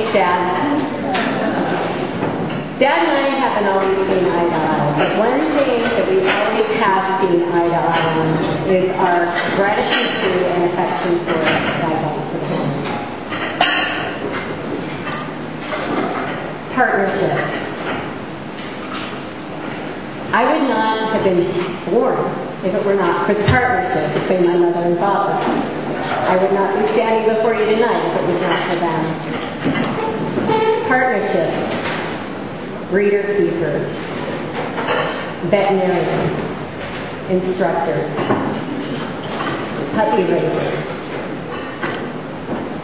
It's Dad. Dad and I haven't always seen eye to eye, but one thing that we always have seen eye to eye on is our gratitude to and affection for Guy Hospital. Partnerships. I would not have been born if it were not for the partnership between my mother and father. I would not be standing before you tonight if it was not for them. Partnerships breeder keepers, veterinarians, instructors, puppy raisers,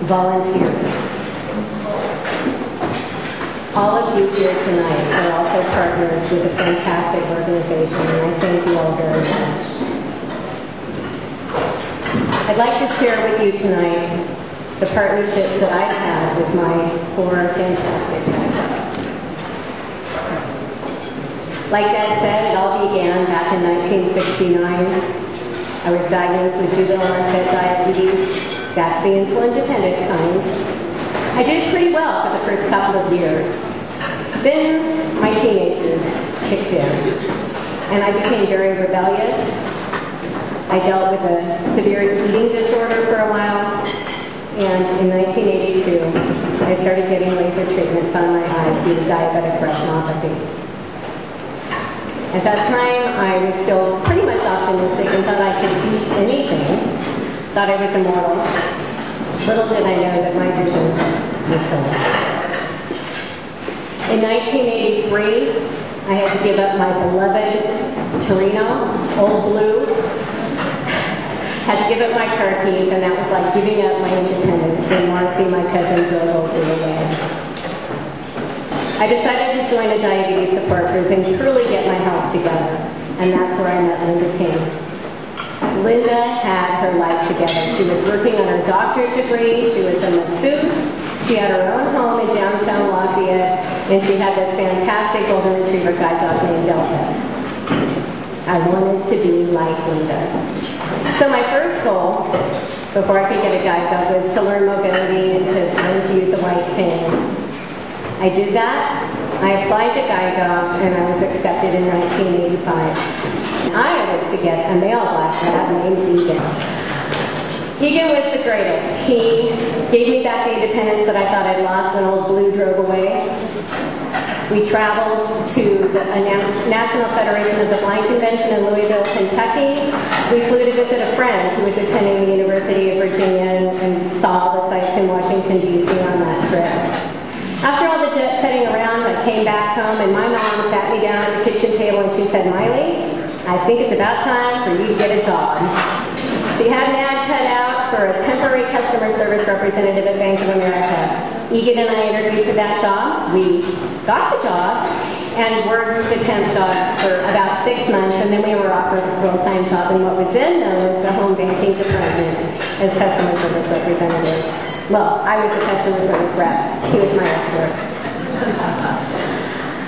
volunteers. All of you here tonight are also partners with a fantastic organization, and I thank you all very much. I'd like to share with you tonight the partnerships that I've had with my four fantastic guys. Like Dad said, it all began back in 1969. I was diagnosed with juvenile onset diabetes. That's the insulin-dependent kind. I did pretty well for the first couple of years. Then my teenagers kicked in, and I became very rebellious. I dealt with a severe eating disorder for a while, and in 1982, I started getting laser treatments on my eyes due to diabetic retinopathy. At that time, I was still pretty much optimistic and thought I could beat anything. Thought I was immortal. Little did I know that my vision was gone. In 1983, I had to give up my beloved Torino, Old Blue. Had to give up my car keys, and that was like giving up my independence. Didn't want to see my cousin drove Old the away. I decided to join a diabetes support group and truly get my health together. And that's where I met Linda King. Linda had her life together. She was working on her doctorate degree. She was a masseuse. She had her own home in downtown Lafayette, and she had this fantastic golden retriever guide dog named Delta. I wanted to be like Linda. So my first goal, before I could get a guide dog, was to learn mobility and to learn to use the white cane. I did that. I applied to guide dogs and I was accepted in 1985. I was to get a male black lab named Egan. Egan was the greatest. He gave me back the independence that I thought I'd lost when old Blue drove away. We traveled to the uh, National Federation of the Blind Convention in Louisville, Kentucky. We flew to visit a friend who was attending the University of Virginia and, saw the sights in Washington, D.C. on that trip. After all the jet setting around, I came back home and my mom sat me down at the kitchen table and she said, Maile, I think it's about time for you to get a job. She had an ad cut out for a temporary customer service representative at Bank of America. Egan and I interviewed for that job. We got the job and worked the temp job for about six months, and then we were offered a full-time job in what was then known as the home banking department as customer service representative. Well, I was a customer service rep. He was my expert.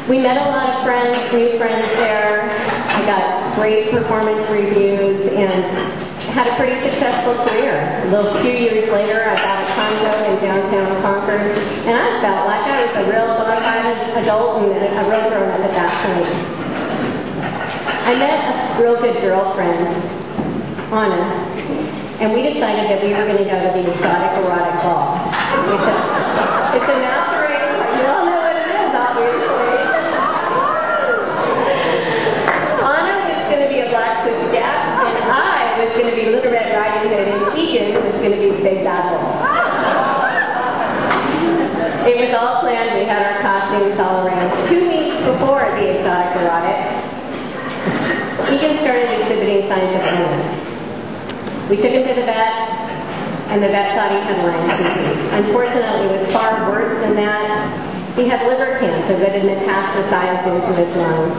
we met a lot of friends, new friends there. I got great performance reviews and had a pretty successful career. A little few years later, I bought a condo in downtown Concord, and I felt like I was a real bona fide adult and a real grown up at that point. I met a real good girlfriend, Anna, and we decided that we were going to go to the exotic erotic ball. It's a, it's a masquerade. You all know what it is, obviously. Anna was going to be a black pussycat, and I was going to be Little Red Riding Hood, and Egan was going to be the Big Bad Wolf. It was all planned. We had our costumes all around. Two weeks before the exotic erotic, Egan started exhibiting signs of illness. We took him to the vet, and the vet thought he had Lyme disease. Unfortunately, it was far worse than that. He had liver cancer that had metastasized into his lungs.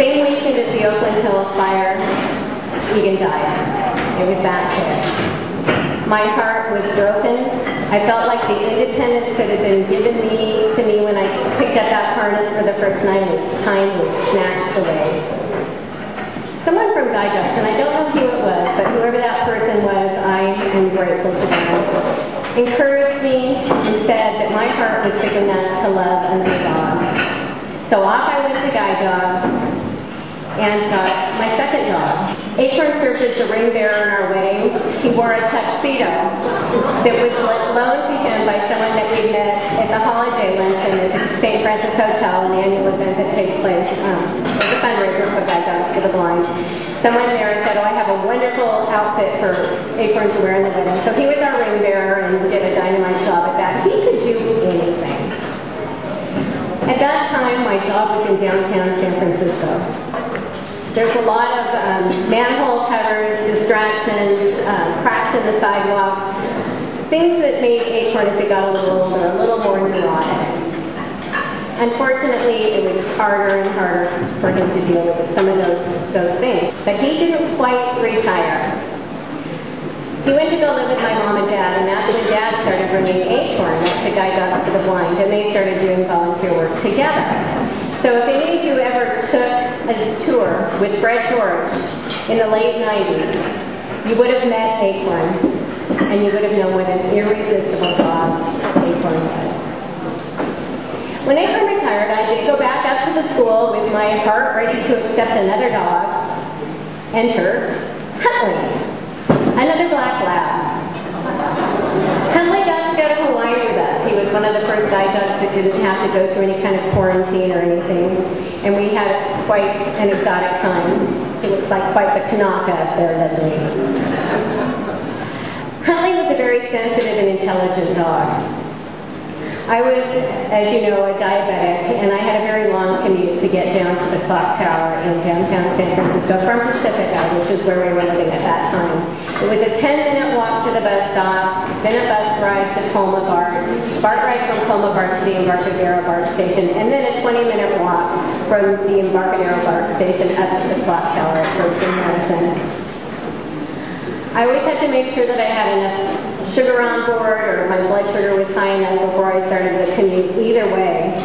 Same weekend as the Oakland Hills fire, Egan died. It was that quick. My heart was broken. I felt like the independence that had been given me to me when I picked up that harness for the first time was snatched away someone from Dogs, and I don't know who it was, but whoever that person was, I am grateful to them, encouraged me and said, that my heart was big enough to love another dog. So off I went to Guide Dogs and got my second dog. Acorn served as the ring bearer in our wedding. He wore a tuxedo that was loaned to him by someone that we met at the holiday luncheon at the St. Francis Hotel, an annual event that takes place. Um, fundraiser for Guide Dogs for the Blind. Someone there said, oh, I have a wonderful outfit for Acorn to wear in the wedding. So he was our ring bearer and did a dynamite job at that. He could do anything. At that time, my job was in downtown San Francisco. There's a lot of um, manhole covers, distractions, um, cracks in the sidewalk, things that made Acorn as he got a little older a little more neurotic. Unfortunately, it was harder and harder for him to deal with some of those, those things. But he didn't quite retire. He went to go live with my mom and dad, and that's when dad started bringing Acorn up to Guide Dogs for the Blind, and they started doing volunteer work together. So if any of you ever took a tour with Fred George in the late 90s, you would have met Acorn, and you would have known what an irresistible dog Acorn was. When Acorn retired, I did go back up to the school with my heart ready to accept another dog. Enter Huntley, another black lab. Huntley got to go to Hawaii with us. He was one of the first guide dogs that didn't have to go through any kind of quarantine or anything. And we had quite an exotic time. He looks like quite the Kanaka up there, doesn't he? Huntley was a very sensitive and intelligent dog. I was, as you know, a diabetic, and I had a very long commute to get down to the clock tower in downtown San Francisco from Pacifica, which is where we were living at that time. It was a 10-minute walk to the bus stop, then a bus ride to Colma BART, BART ride from Colma BART to the Embarcadero BART station, and then a 20-minute walk from the Embarcadero BART station up to the clock tower at First and Madison. I always had to make sure that I had enough sugar on board or my blood sugar was high enough before I started the commute, either way.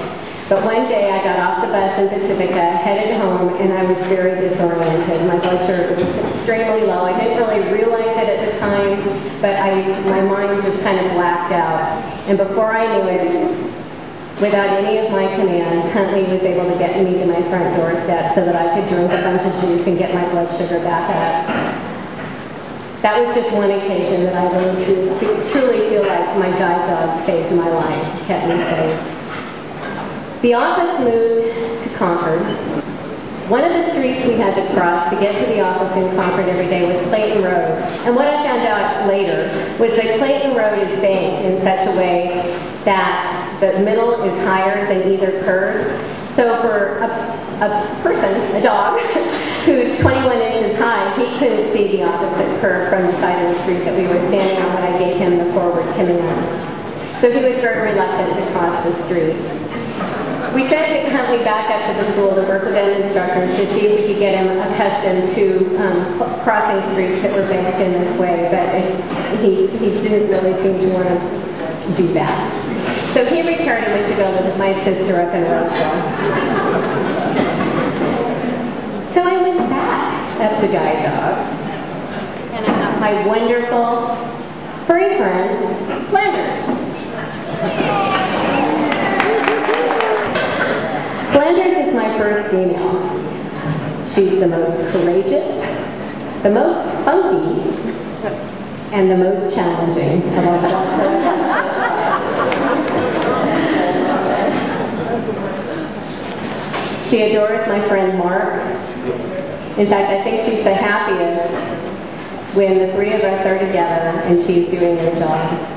But one day I got off the bus in Pacifica, headed home, and I was very disoriented. My blood sugar was extremely low. I didn't really realize it at the time, but I, my mind just kind of blacked out. And before I knew it, without any of my command, Huntley was able to get me to my front doorstep so that I could drink a bunch of juice and get my blood sugar back up. That was just one occasion that I really truly, truly feel like my guide dog saved my life, kept me safe. The office moved to Concord. One of the streets we had to cross to get to the office in Concord every day was Clayton Road. And what I found out later was that Clayton Road is banked in such a way that the middle is higher than either curve. So for a, a person, a dog, who's 21 inches high, he couldn't see the opposite curve from the side of the street that we were standing on when I gave him the forward command. So he was very reluctant to cross the street. We sent Huntley back up to the school to work with them instructors to see if we could get him accustomed to um, crossing streets that were banked in this way, but he, he didn't really seem to want to do that. So he returned and went to go with my sister up in Roseville. So I went back up to Guide Dogs, and I got my wonderful furry friend, Flanders. Flanders is my first female. She's the most courageous, the most funky, and the most challenging of all dogs. She adores my friend Mark, in fact, I think she's the happiest when the three of us are together and she's doing her job.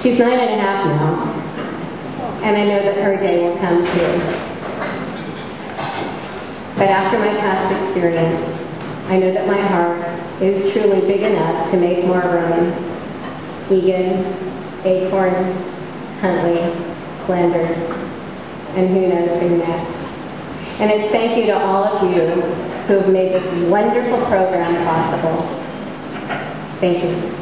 She's nine and a half now, and I know that her day will come too. But after my past experience, I know that my heart is truly big enough to make more room. Egan, Acorn, Huntley, Flanders, and who knows who next. And it's thank you to all of you who have made this wonderful program possible. Thank you.